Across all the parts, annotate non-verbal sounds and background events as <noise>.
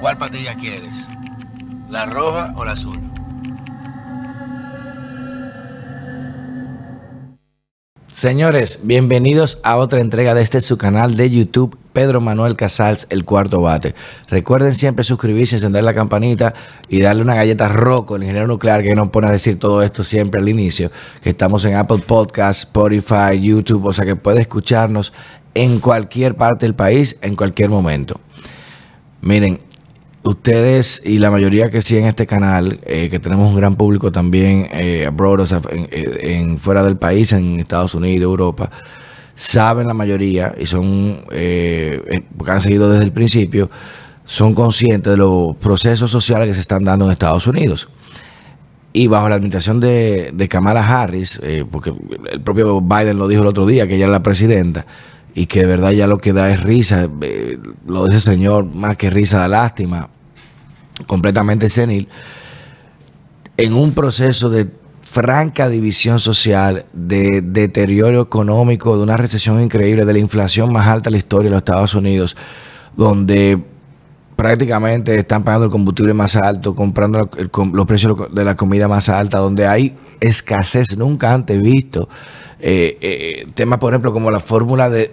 ¿Cuál patilla quieres? ¿La roja o la azul? Señores, bienvenidos a otra entrega de este su canal de YouTube, Pedro Manuel Casals, el cuarto bate. Recuerden siempre suscribirse, encender la campanita y darle una galleta roco al ingeniero nuclear que nos pone a decir todo esto siempre al inicio, que estamos en Apple Podcasts, Spotify, YouTube, o sea que puede escucharnos en cualquier parte del país, en cualquier momento. Miren, ustedes y la mayoría que siguen este canal, eh, que tenemos un gran público también eh, abroad, o sea, en, fuera del país, en Estados Unidos, Europa, saben la mayoría y son, eh, eh, porque han seguido desde el principio, son conscientes de los procesos sociales que se están dando en Estados Unidos. Y bajo la administración de, de Kamala Harris, porque el propio Biden lo dijo el otro día, que ella es la presidenta, y que de verdad ya lo que da es risa, eh, lo de ese señor, más que risa, da lástima, completamente senil, en un proceso de franca división social, de deterioro económico, de una recesión increíble, de la inflación más alta de la historia de los Estados Unidos, donde prácticamente están pagando el combustible más alto, comprando los precios de la comida más alta, donde hay escasez nunca antes visto eh, eh, temas, por ejemplo, como la fórmula de,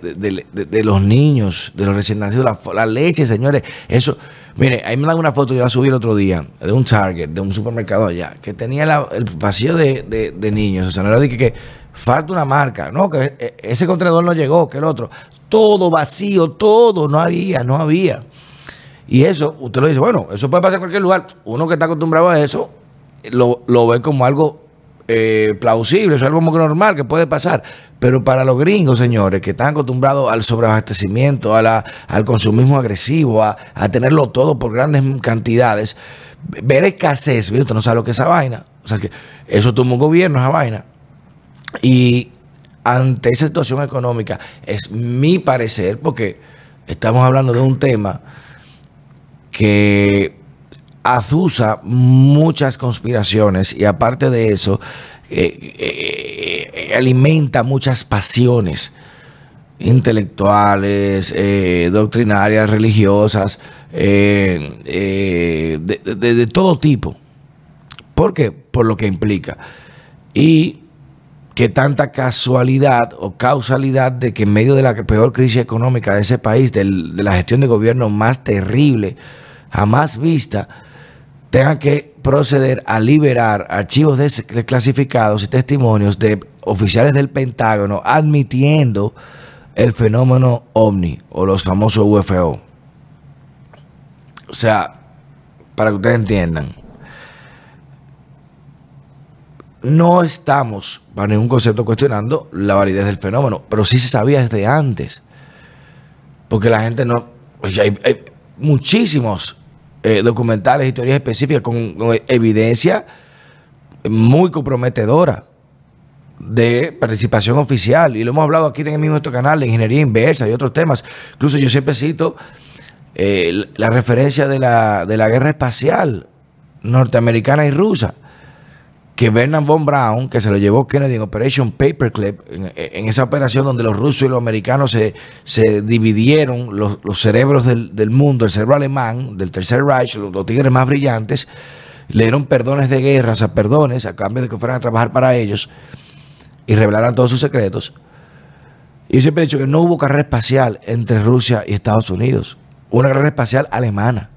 los niños, de los recién nacidos, la, leche, señores. Eso, mire, ahí me dan una foto, yo la subí el otro día, de un Target, de un supermercado allá, que tenía el pasillo de, niños. O sea, no era de que, falta una marca, no, que e, ese contenedor no llegó, que el otro. Todo vacío, todo, no había, no había. Y eso, usted lo dice, bueno, eso puede pasar en cualquier lugar. Uno que está acostumbrado a eso, lo, lo ve como algo eh, plausible, es algo como normal que puede pasar. Pero para los gringos, señores, que están acostumbrados al sobreabastecimiento, a la, al consumismo agresivo, a, tenerlo todo por grandes cantidades, ver escasez, usted no sabe lo que es esa vaina. O sea que eso toma un gobierno, esa vaina. Y ante esa situación económica, es mi parecer, porque estamos hablando de un tema que azusa muchas conspiraciones y aparte de eso, eh, eh, alimenta muchas pasiones intelectuales, eh, doctrinarias, religiosas, de, todo tipo. ¿Por qué? Por lo que implica. Y que tanta casualidad o causalidad de que en medio de la peor crisis económica de ese país, de la gestión de gobierno más terrible jamás vista, tengan que proceder a liberar archivos desclasificados y testimonios de oficiales del Pentágono admitiendo el fenómeno ovni o los famosos UFO. O sea, para que ustedes entiendan, no estamos para ningún concepto cuestionando la validez del fenómeno, pero sí se sabía desde antes. Porque la gente no. Hay muchísimos eh, documentales y específicas con, evidencia muy comprometedora de participación oficial. Y lo hemos hablado aquí en el mismo canal de ingeniería inversa y otros temas. Incluso yo siempre cito eh, la referencia de la, de la guerra espacial norteamericana y rusa que Bernard von Braun, que se lo llevó Kennedy en Operation Paperclip, en, esa operación donde los rusos y los americanos se, se dividieron los, cerebros del, mundo, el cerebro alemán, del Tercer Reich, los, tigres más brillantes, le dieron perdones de guerra, o perdones a cambio de que fueran a trabajar para ellos y revelaran todos sus secretos. Y siempre he dicho que no hubo carrera espacial entre Rusia y Estados Unidos, una carrera espacial alemana.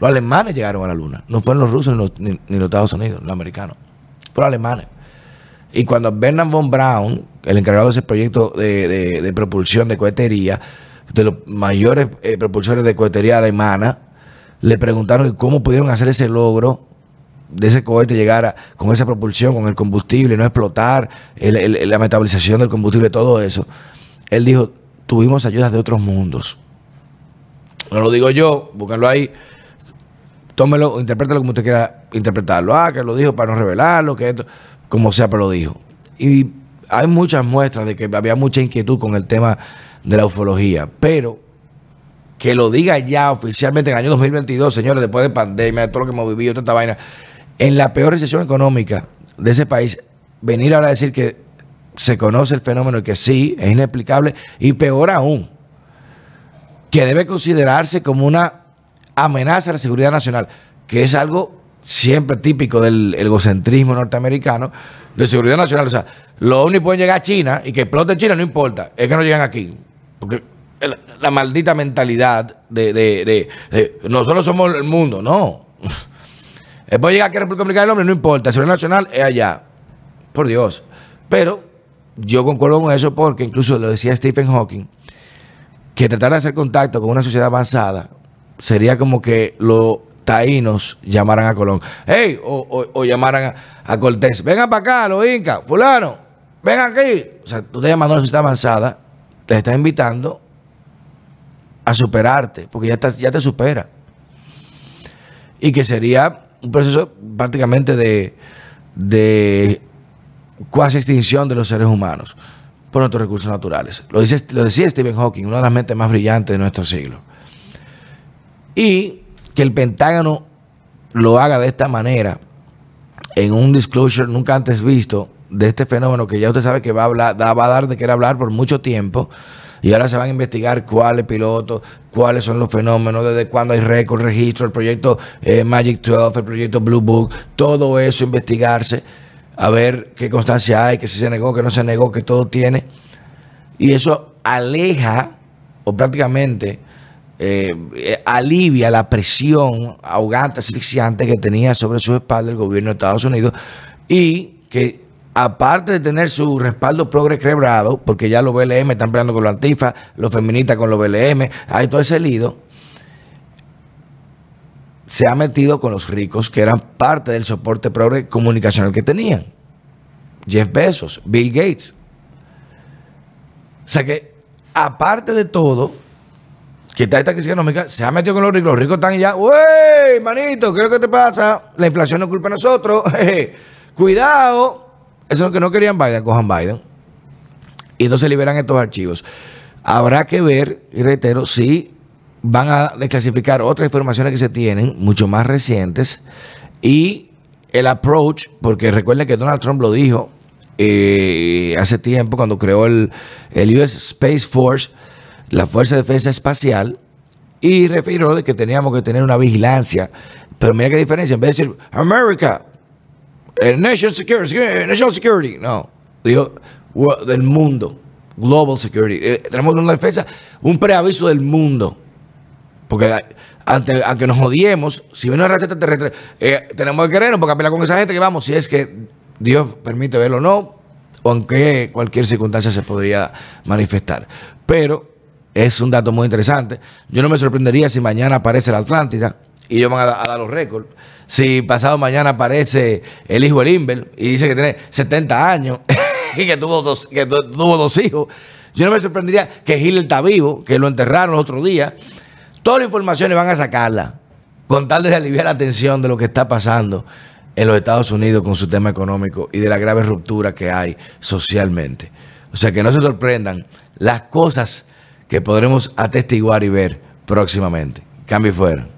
Los alemanes llegaron a la luna, no fueron los rusos ni los Estados Unidos, los americanos alemanes. Y cuando Bernard von Braun, el encargado de ese proyecto de, propulsión de cohetería, de los mayores eh, propulsores de cohetería alemana, le preguntaron cómo pudieron hacer ese logro de ese cohete llegar con esa propulsión, con el combustible, no explotar, la metabolización del combustible, todo eso. Él dijo, tuvimos ayudas de otros mundos. No lo digo yo, búsquenlo ahí tómelo, interprétalo como usted quiera interpretarlo. Ah, que lo dijo para no revelarlo, que esto, como sea, pero lo dijo. Y hay muchas muestras de que había mucha inquietud con el tema de la ufología, pero que lo diga ya oficialmente en el año 2022, señores, después de pandemia, de todo lo que hemos vivido, toda esta vaina, en la peor recesión económica de ese país, venir ahora a decir que se conoce el fenómeno y que sí, es inexplicable, y peor aún, que debe considerarse como una amenaza a la seguridad nacional, que es algo siempre típico del egocentrismo norteamericano, de seguridad nacional. O sea, los ovnis pueden llegar a China y que explote China, no importa, es que no llegan aquí. Porque la maldita mentalidad de, de, de, nosotros somos el mundo, no. <laughs> Puede llegar aquí a República Dominicana del Hombre, no importa, seguridad nacional es allá. Por Dios. Pero yo concuerdo con eso porque incluso lo decía Stephen Hawking, que tratar de hacer contacto con una sociedad avanzada sería como que los taínos llamaran a Colón. Hey, o, llamaran a, Cortés. Vengan para acá, los incas, fulano, vengan aquí. O sea, tú te llamando a una sociedad avanzada, te estás invitando a superarte, porque ya, ya te supera. Y que sería un proceso prácticamente de, de cuasi extinción de los seres humanos por nuestros recursos naturales. Lo, dice, lo decía Stephen Hawking, una de las mentes más brillantes de nuestro siglo. Y que el Pentágono lo haga de esta manera, en un disclosure nunca antes visto de este fenómeno que ya usted sabe que va a, hablar, va a dar de querer hablar por mucho tiempo. Y ahora se van a investigar cuáles pilotos, cuáles son los fenómenos, desde cuándo hay récord, registro, el proyecto eh, Magic 12, el proyecto Blue Book, todo eso investigarse a ver qué constancia hay, que si se negó, que no se negó, que todo tiene. Y eso aleja o prácticamente eh, alivia la presión ahogante, asfixiante que tenía sobre su espalda el gobierno de Estados Unidos y que aparte de tener su respaldo progre quebrado, porque ya los BLM están peleando con los antifa, los feministas con los BLM, hay todo ese lido, se ha metido con los ricos que eran parte del soporte progre comunicacional que tenían. Jeff Bezos, Bill Gates. O sea que, aparte de todo, que está esta crisis económica, se ha metido con los ricos. Los ricos están ya, ¡Uy, manito! ¿Qué es lo que te pasa? La inflación no culpa de nosotros. <laughs> Cuidado. Eso es lo que no querían Biden, cojan Biden. Y entonces liberan estos archivos. Habrá que ver, y reitero, si van a desclasificar otras informaciones que se tienen, mucho más recientes, y el approach, porque recuerden que Donald Trump lo dijo eh, hace tiempo cuando creó el, el US Space Force, la Fuerza de Defensa Espacial, y refirió de que teníamos que tener una vigilancia. Pero mira qué diferencia, en vez de decir America, eh, National Security, National Security, no, dijo del mundo, Global Security. Eh, tenemos una defensa, un preaviso del mundo. Porque ante, aunque nos odiemos, si viene una raza extraterrestre, eh, tenemos que querernos porque apelar con esa gente que vamos, si es que Dios permite verlo o no, aunque cualquier circunstancia se podría manifestar. Pero es un dato muy interesante. Yo no me sorprendería si mañana aparece la Atlántida y ellos van a, dar los récords. Si pasado mañana aparece el hijo del Inver y dice que tiene 70 años <laughs> y que tuvo dos, que tuvo dos hijos. Yo no me sorprendería que Hitler está vivo, que lo enterraron el otro día Todas las informaciones van a sacarla con tal de aliviar la tensión de lo que está pasando en los Estados Unidos con su tema económico y de la grave ruptura que hay socialmente. O sea, que no se sorprendan las cosas que podremos atestiguar y ver próximamente. Cambio y fuera.